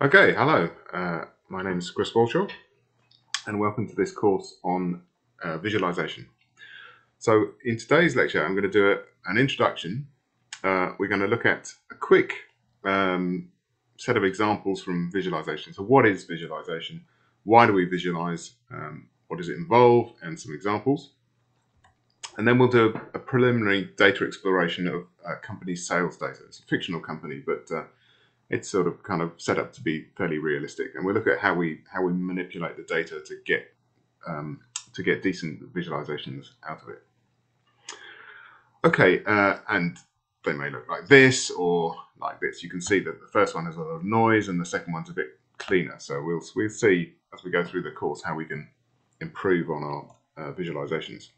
Okay, hello. Uh, my name is Chris Walshaw, and welcome to this course on uh, visualization. So, in today's lecture, I'm going to do a, an introduction. Uh, we're going to look at a quick um, set of examples from visualization. So, what is visualization? Why do we visualize? Um, what does it involve? And some examples. And then we'll do a, preliminary data exploration of a company's sales data. It's a fictional company, but uh, it's sort of kind of set up to be fairly realistic. And we'll look at how we how we manipulate the data to get um, to get decent visualizations out of it. Okay, uh, and they may look like this or like this. You can see that the first one has a lot of noise and the second one's a bit cleaner. So we'll we'll see as we go through the course how we can improve on our uh, visualizations.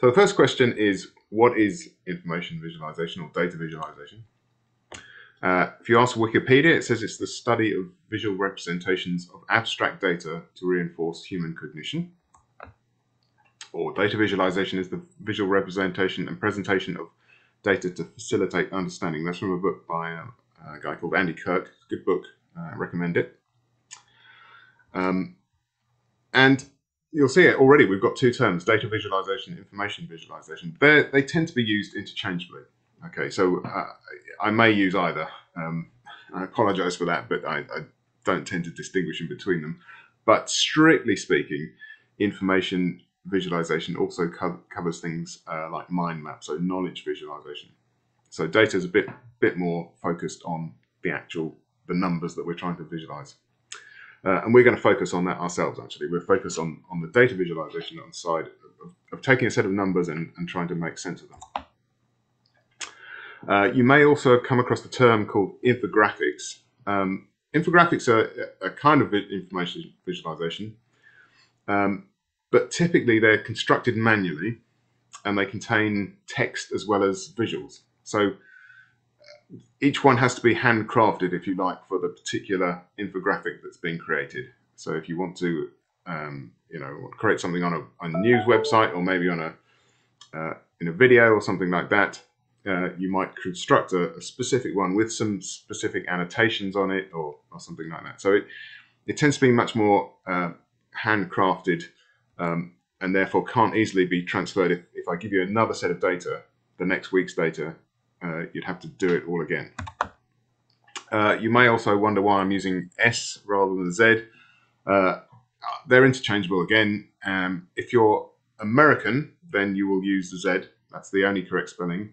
So the first question is, what is information visualization or data visualization? Uh, if you ask Wikipedia, it says it's the study of visual representations of abstract data to reinforce human cognition. Or data visualization is the visual representation and presentation of data to facilitate understanding. That's from a book by a, a guy called Andy Kirk. Good book. Uh, recommend it. Um, and you'll see it already. We've got two terms: data visualization, information visualization. They they tend to be used interchangeably. Okay, so uh, I may use either. Um, I apologize for that, but I, I, don't tend to distinguish in between them. But strictly speaking, information visualization also co covers things uh, like mind map, so knowledge visualization. So data is a bit bit more focused on the actual the numbers that we're trying to visualize. Uh, and we're going to focus on that ourselves, actually. We're focused on, on the data visualization on the side of, of taking a set of numbers and, and trying to make sense of them. Uh, you may also have come across the term called infographics. Um, infographics are a kind of information visualization, um, but typically they're constructed manually and they contain text as well as visuals. So uh, each one has to be handcrafted, if you like, for the particular infographic that's being created. So if you want to, um, you know, create something on a, a, news website or maybe on a uh, in a video or something like that, uh, you might construct a, a, specific one with some specific annotations on it or, or something like that. So it, it tends to be much more uh, handcrafted um, and therefore can't easily be transferred. If, if I give you another set of data, the next week's data, uh, you'd have to do it all again. Uh, you may also wonder why I'm using S rather than Z. Uh, they're interchangeable again. Um, if you're American, then you will use the Z. That's the only correct spelling.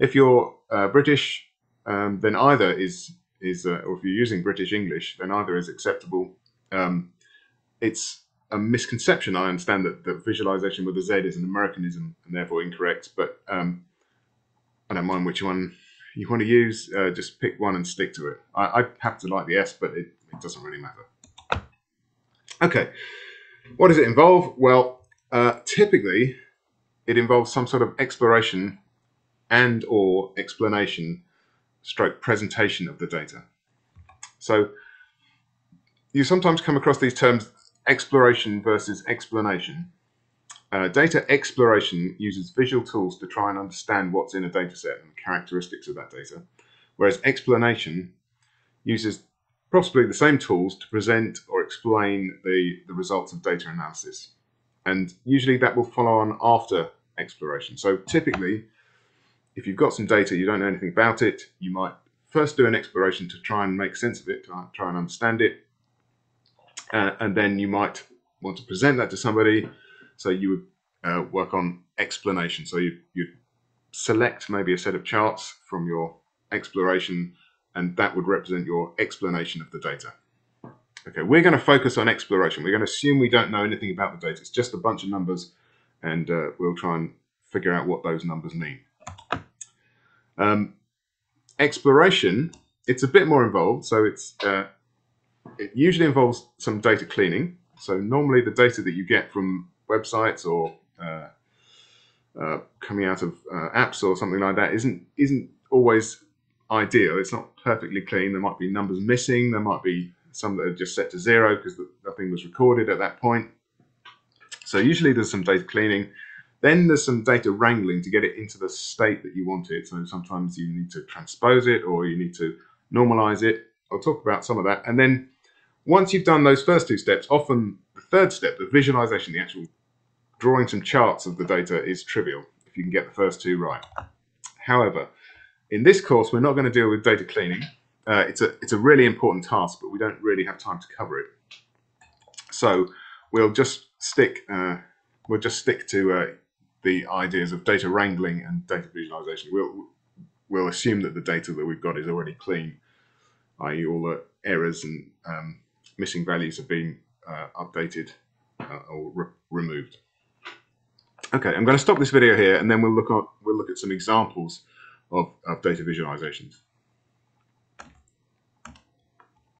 If you're uh, British, um, then either is is uh, or if you're using British English, then either is acceptable. Um, it's a misconception. I understand that, that visualization with a Z is an Americanism and therefore incorrect, but um, I don't mind which one you want to use. Uh, just pick one and stick to it. I, I happen to like the S, but it, it, doesn't really matter. Okay, what does it involve? Well, uh, typically it involves some sort of exploration and or explanation stroke presentation of the data. So you sometimes come across these terms exploration versus explanation. Uh, data exploration uses visual tools to try and understand what's in a data set and the characteristics of that data, whereas explanation uses possibly the same tools to present or explain the, the results of data analysis. And usually that will follow on after exploration. So typically, if you've got some data, you don't know anything about it, you might first do an exploration to try and make sense of it, to try and understand it. Uh, and then you might want to present that to somebody. So you would uh, work on explanation. So you, you select maybe a set of charts from your exploration, and that would represent your explanation of the data. Okay, we're going to focus on exploration. We're going to assume we don't know anything about the data. It's just a bunch of numbers, and uh, we'll try and figure out what those numbers mean. Um, exploration, it's a bit more involved. So it's uh, it usually involves some data cleaning. So normally the data that you get from websites or uh, uh, coming out of uh, apps or something like that isn't isn't always ideal. It's not perfectly clean. There might be numbers missing. There might be some that are just set to zero because nothing was recorded at that point. So usually there's some data cleaning. Then there's some data wrangling to get it into the state that you want it. So sometimes you need to transpose it or you need to normalize it. I'll talk about some of that. And then once you've done those first two steps, often the third step, the visualization, the actual drawing some charts of the data is trivial if you can get the first two right. However, in this course, we're not going to deal with data cleaning. Uh, it's, a, it's a really important task, but we don't really have time to cover it. So we'll just stick, uh, we'll just stick to uh, the ideas of data wrangling and data visualization. We'll, we'll assume that the data that we've got is already clean, i.e. all the errors and um, missing values have been uh, updated uh, or re removed. Okay, I'm going to stop this video here and then we'll look at, we'll look at some examples of, of data visualizations.